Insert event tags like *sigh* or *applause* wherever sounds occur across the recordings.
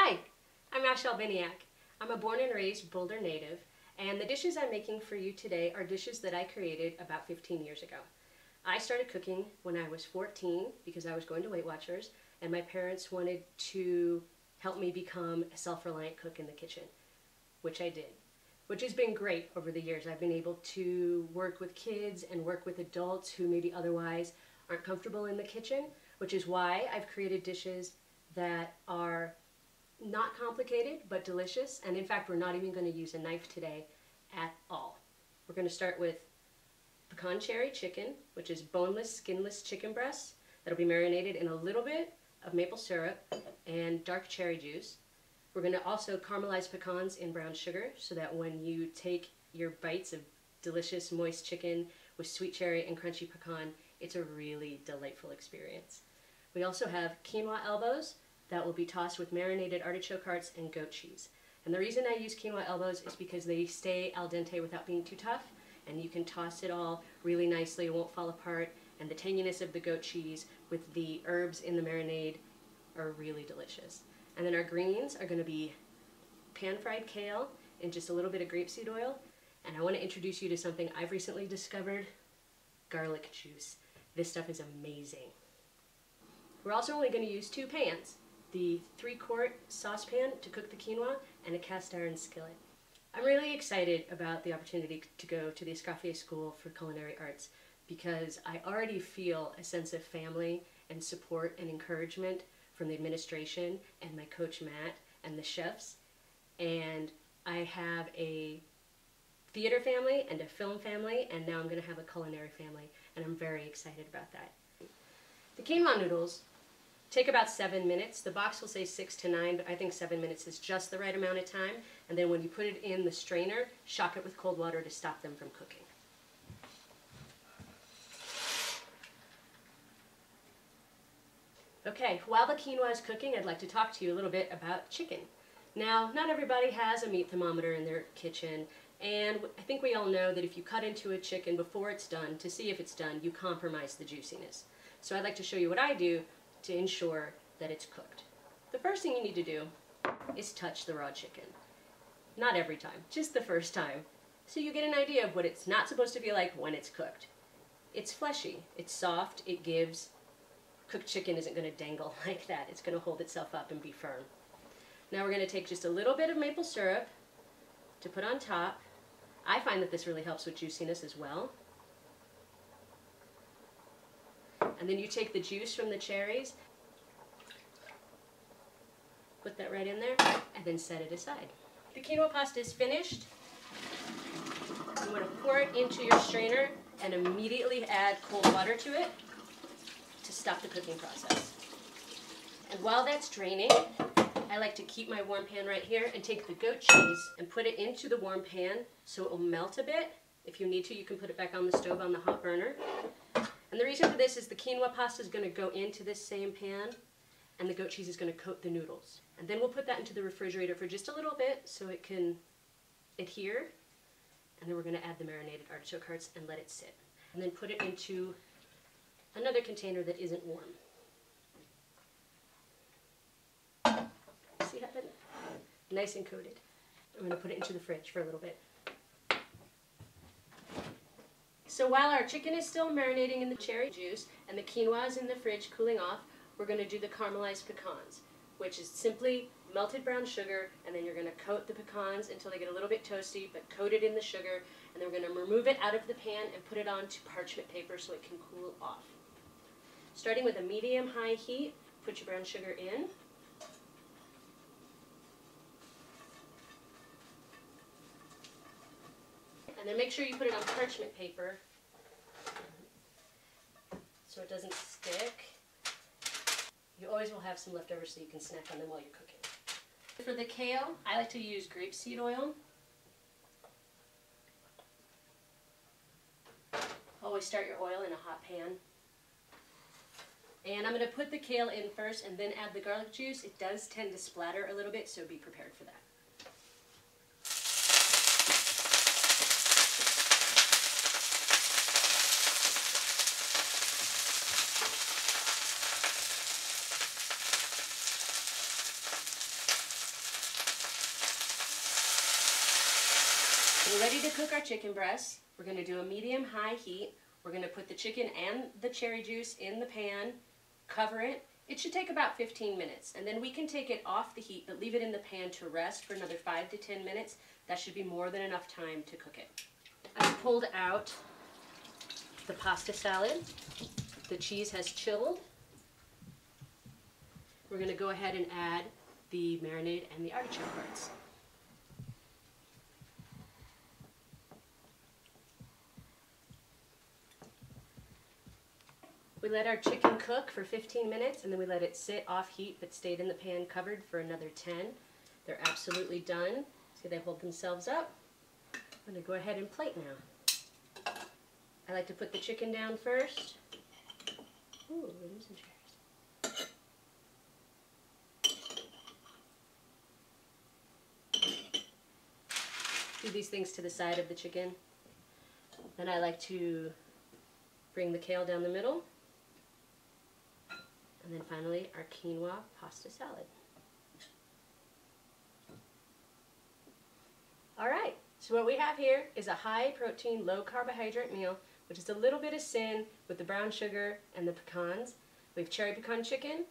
Hi, I'm Ash Albiniak. I'm a born and raised Boulder native, and the dishes I'm making for you today are dishes that I created about 15 years ago. I started cooking when I was 14 because I was going to Weight Watchers, and my parents wanted to help me become a self-reliant cook in the kitchen, which I did, which has been great over the years. I've been able to work with kids and work with adults who maybe otherwise aren't comfortable in the kitchen, which is why I've created dishes that are not complicated, but delicious. And in fact, we're not even going to use a knife today at all. We're going to start with pecan cherry chicken, which is boneless, skinless chicken breasts that'll be marinated in a little bit of maple syrup and dark cherry juice. We're going to also caramelize pecans in brown sugar so that when you take your bites of delicious moist chicken with sweet cherry and crunchy pecan, it's a really delightful experience. We also have quinoa elbows, that will be tossed with marinated artichoke hearts and goat cheese. And the reason I use quinoa elbows is because they stay al dente without being too tough, and you can toss it all really nicely, it won't fall apart, and the tanginess of the goat cheese with the herbs in the marinade are really delicious. And then our greens are going to be pan-fried kale in just a little bit of grapeseed oil, and I want to introduce you to something I've recently discovered, garlic juice. This stuff is amazing. We're also only going to use two pans the three quart saucepan to cook the quinoa, and a cast iron skillet. I'm really excited about the opportunity to go to the Escoffier School for Culinary Arts because I already feel a sense of family and support and encouragement from the administration and my coach Matt and the chefs. And I have a theater family and a film family, and now I'm going to have a culinary family, and I'm very excited about that. The quinoa noodles Take about seven minutes. The box will say six to nine, but I think seven minutes is just the right amount of time. And then when you put it in the strainer, shock it with cold water to stop them from cooking. Okay, while the quinoa is cooking, I'd like to talk to you a little bit about chicken. Now, not everybody has a meat thermometer in their kitchen, and I think we all know that if you cut into a chicken before it's done, to see if it's done, you compromise the juiciness. So I'd like to show you what I do to ensure that it's cooked. The first thing you need to do is touch the raw chicken. Not every time, just the first time. So you get an idea of what it's not supposed to be like when it's cooked. It's fleshy, it's soft, it gives. Cooked chicken isn't going to dangle *laughs* like that. It's going to hold itself up and be firm. Now we're going to take just a little bit of maple syrup to put on top. I find that this really helps with juiciness as well. And then you take the juice from the cherries, put that right in there, and then set it aside. The quinoa pasta is finished. You want to pour it into your strainer and immediately add cold water to it to stop the cooking process. And while that's draining, I like to keep my warm pan right here and take the goat cheese and put it into the warm pan so it will melt a bit. If you need to, you can put it back on the stove on the hot burner. And the reason for this is the quinoa pasta is going to go into this same pan and the goat cheese is going to coat the noodles. And then we'll put that into the refrigerator for just a little bit so it can adhere. And then we're going to add the marinated artichoke hearts and let it sit. And then put it into another container that isn't warm. See how that? Nice and coated. I'm going to put it into the fridge for a little bit. So while our chicken is still marinating in the cherry juice and the quinoa is in the fridge cooling off, we're going to do the caramelized pecans, which is simply melted brown sugar, and then you're going to coat the pecans until they get a little bit toasty, but coat it in the sugar, and then we're going to remove it out of the pan and put it onto parchment paper so it can cool off. Starting with a medium-high heat, put your brown sugar in. And then make sure you put it on parchment paper so it doesn't stick. You always will have some leftovers so you can snack on them while you're cooking. For the kale, I like to use grapeseed oil. Always start your oil in a hot pan. And I'm going to put the kale in first and then add the garlic juice. It does tend to splatter a little bit, so be prepared for that. We're ready to cook our chicken breasts. We're going to do a medium-high heat. We're going to put the chicken and the cherry juice in the pan, cover it. It should take about 15 minutes, and then we can take it off the heat, but leave it in the pan to rest for another 5 to 10 minutes. That should be more than enough time to cook it. I've pulled out the pasta salad. The cheese has chilled. We're going to go ahead and add the marinade and the artichoke hearts. We let our chicken cook for 15 minutes and then we let it sit off heat but stayed in the pan covered for another 10. They're absolutely done. See they hold themselves up. I'm going to go ahead and plate now. I like to put the chicken down first. Ooh, we're losing chairs. Do these things to the side of the chicken. Then I like to bring the kale down the middle. And then finally, our quinoa pasta salad. All right, so what we have here is a high protein, low carbohydrate meal, which is a little bit of sin with the brown sugar and the pecans. We have cherry pecan chicken,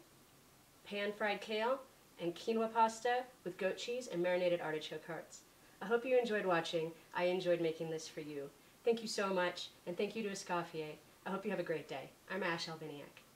pan fried kale, and quinoa pasta with goat cheese and marinated artichoke hearts. I hope you enjoyed watching. I enjoyed making this for you. Thank you so much, and thank you to Escoffier. I hope you have a great day. I'm Ash Albiniak.